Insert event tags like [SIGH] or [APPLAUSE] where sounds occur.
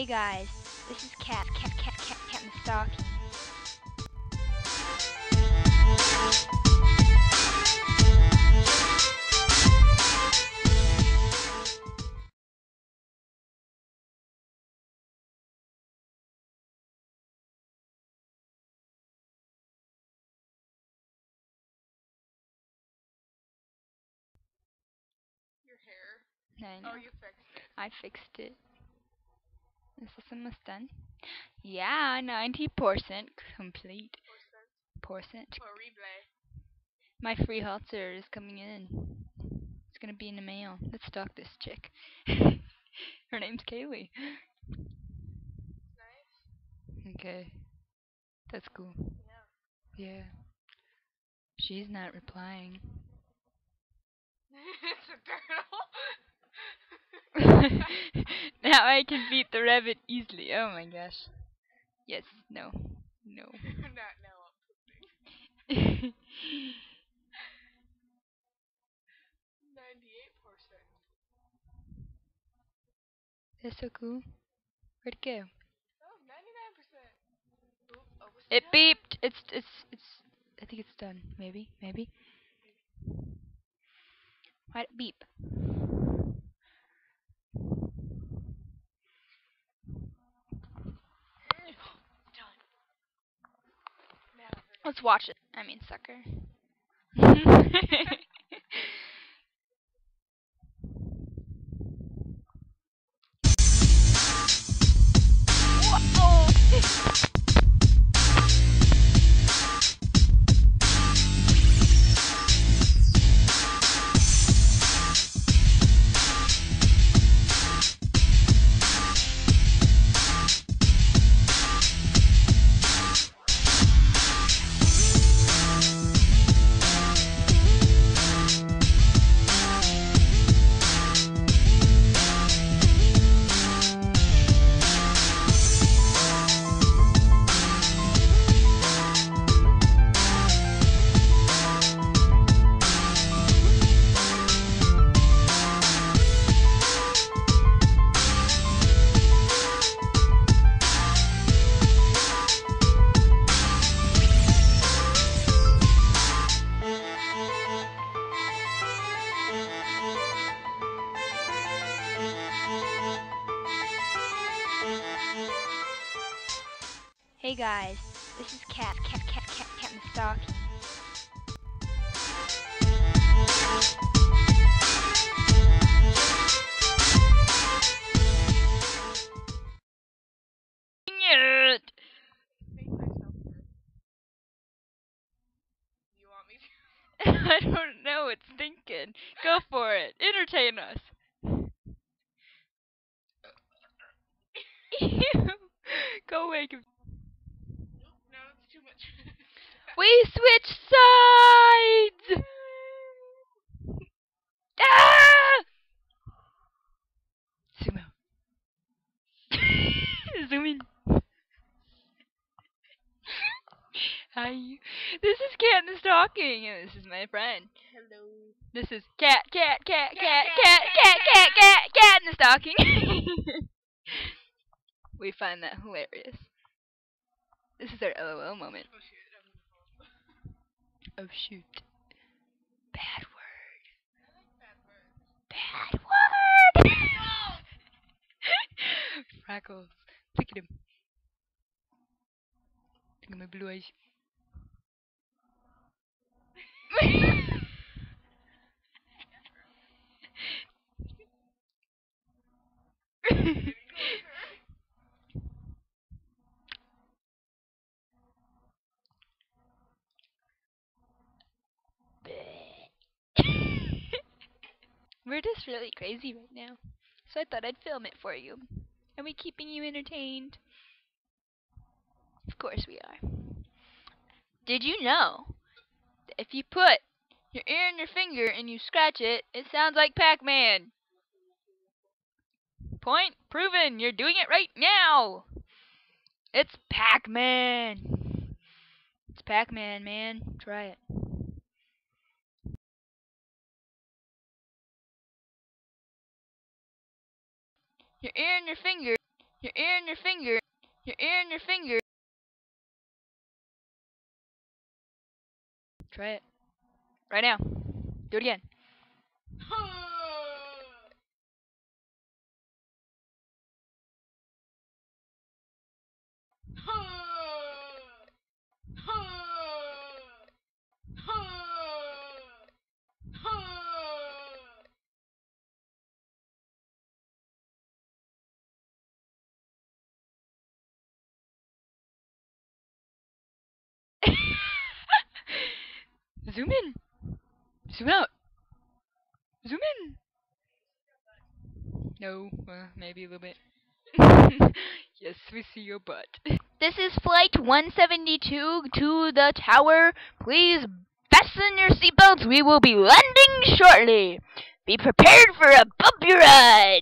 Hey guys, this is Cat, Cat, Cat, Cat, Cat in the Stocking. Your hair. I oh, know. Oh, you fixed it. I fixed it. Is this almost done? Yeah, 90% complete. Percent. For replay. My free halter is coming in. It's gonna be in the mail. Let's stalk this chick. [LAUGHS] Her name's Kaylee. Nice. Okay. That's cool. Yeah. Yeah. She's not replying. [LAUGHS] it's a turtle. [LAUGHS] [LAUGHS] now I can beat the rabbit easily. Oh my gosh. Yes, no, no. [LAUGHS] Not now. I'm pooping. [LAUGHS] Ninety-eight percent. That's so cool. Where'd it go? Oh, 99 percent. Oop, almost It done. beeped. It's it's it's. I think it's done. Maybe maybe. Why'd it beep? Done. Now for Let's watch it. I mean, sucker. [LAUGHS] [LAUGHS] guys, this is Cat, Cat, Cat, Cat, Cat to? [LAUGHS] I don't know. It's thinking. Go for it. Entertain us. [LAUGHS] Go away. We switch sides. Ah! Zoom out. Zoom in. Hi. This is Cat in the Stocking, and this is my friend. Hello. This is cat, cat, cat, cat, cat, cat, cat, cat, cat in the stocking. we find that hilarious. This is our LOL moment. Oh shit, I'm gonna fall. Oh shoot. Bad word. Bad words. Bad word. [LAUGHS] Freckles. Look at him. Look at my blue eyes. [LAUGHS] [LAUGHS] We're just really crazy right now. So I thought I'd film it for you. Are we keeping you entertained? Of course we are. Did you know that if you put your ear in your finger and you scratch it, it sounds like Pac-Man? Point proven. You're doing it right now. It's Pac-Man. It's Pac-Man, man. Try it. Your ear and your finger Your ear and your finger. Your ear and your finger. Try it. Right now. Do it again. [LAUGHS] Zoom in. Zoom out. Zoom in. No, uh, maybe a little bit. [LAUGHS] yes, we see your butt. This is flight 172 to the tower. Please fasten your seatbelts. We will be landing shortly. Be prepared for a bumpy ride.